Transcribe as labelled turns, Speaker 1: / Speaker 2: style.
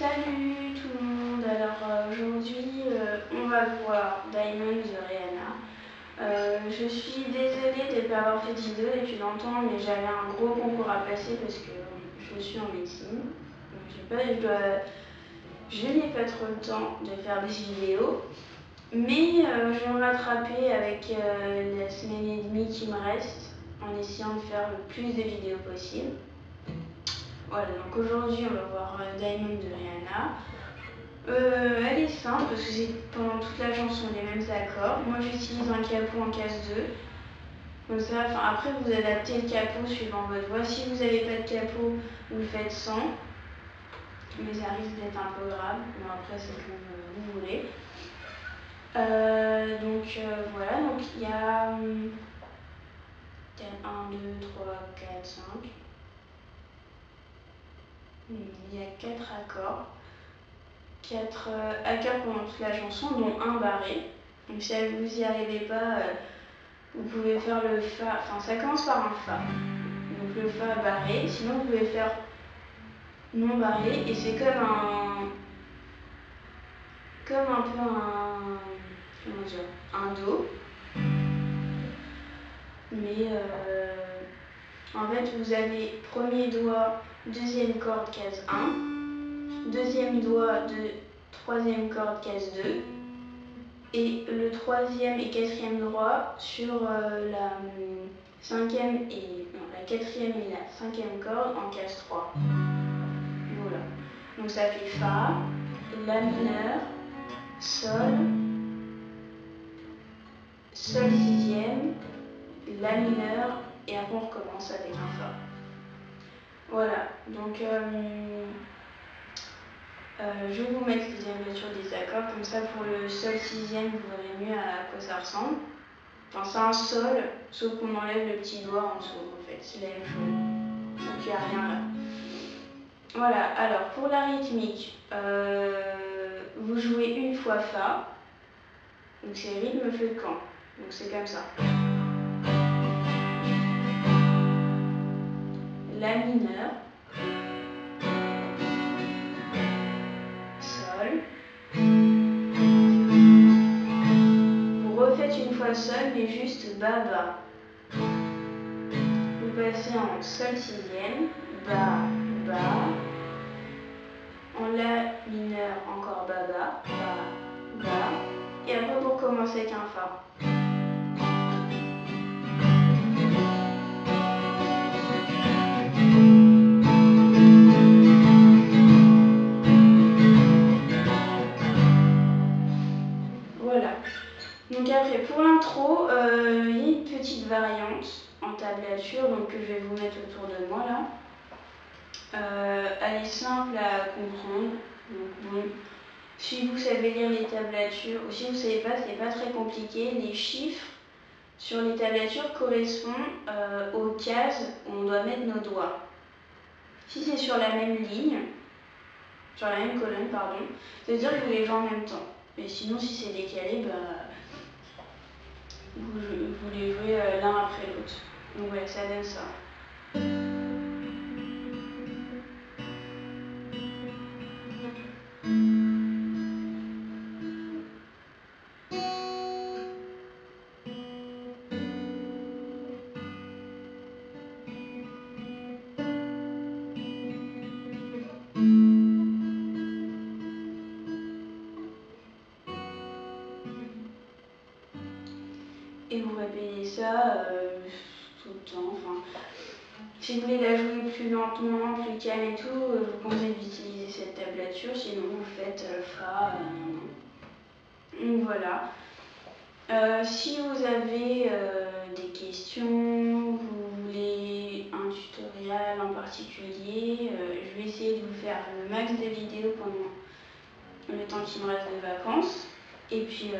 Speaker 1: Salut tout le monde, alors euh, aujourd'hui euh, on va voir Diamond de Rihanna. Euh, je suis désolée de ne pas avoir fait de vidéo depuis longtemps mais j'avais un gros concours à passer parce que je suis en médecine. je, je n'ai pas trop le temps de faire des vidéos mais je vais me rattraper avec la semaine et demie qui me reste en essayant de faire le plus de vidéos possible. Voilà, donc aujourd'hui on va voir euh, Diamond de Rihanna. Euh, elle est simple parce que pendant toute la chanson les mêmes accords. Moi j'utilise un capot en case 2. Comme ça, enfin, après vous adaptez le capot suivant votre voix. Si vous n'avez pas de capot, vous faites sans. Mais ça risque d'être un peu grave. Mais après c'est comme vous voulez. Euh, donc voilà, donc il y a 1, 2, 3, 4, 5 il y a quatre accords. Quatre euh, accords pendant toute la chanson, dont un barré. Donc si vous n'y arrivez pas, euh, vous pouvez faire le Fa. Enfin, ça commence par un Fa. Donc le Fa barré. Sinon, vous pouvez faire non barré. Et c'est comme un. Comme un peu un. Comment dire Un Do. Mais. Euh, en fait, vous avez premier doigt deuxième corde case 1, deuxième doigt de troisième corde case 2 et le troisième et quatrième doigt sur euh, la cinquième et non, la quatrième et la cinquième corde en case 3. Voilà. Donc ça fait Fa, La mineur, Sol, Sol sixième, La mineur et après on recommence avec un Fa. Voilà, donc euh, euh, je vais vous mettre les tablatures des accords, comme ça pour le sol sixième, vous verrez mieux à quoi ça ressemble. Enfin, c'est un sol, sauf qu'on enlève le petit doigt en dessous, en fait, c'est la même chose. Donc il n'y a rien là. Voilà, alors pour la rythmique, euh, vous jouez une fois Fa, donc c'est rythme feu de camp, donc c'est comme ça. La mineur, Sol. Vous refaites une fois Sol, mais juste Bas, Bas. Vous passez en Sol sixième, Bas, Bas. En La mineur, encore Bas, Bas, Bas, Bas. Et après, vous recommencez avec un Fa. Pour l'intro, euh, il y a une petite variante en tablature donc, que je vais vous mettre autour de moi là. Euh, elle est simple à comprendre. Donc bon, si vous savez lire les tablatures, ou si vous ne savez pas, c'est pas très compliqué. Les chiffres sur les tablatures correspondent euh, aux cases où on doit mettre nos doigts. Si c'est sur la même ligne, sur la même colonne, pardon, ça veut dire que vous les jouez en même temps. Mais sinon, si c'est décalé, bah, vous, vous les jouez euh, l'un après l'autre. Donc voilà, ça donne ça. Et vous répétez ça euh, tout le temps. Enfin, si vous voulez la jouer plus lentement, plus calme et tout, euh, je vous conseille d'utiliser cette tablature, sinon vous faites euh, Fa. donc voilà. si vous avez des questions, vous voulez un tutoriel en particulier, je vais essayer de vous faire le max de vidéos pendant le temps qui me reste de vacances. Et puis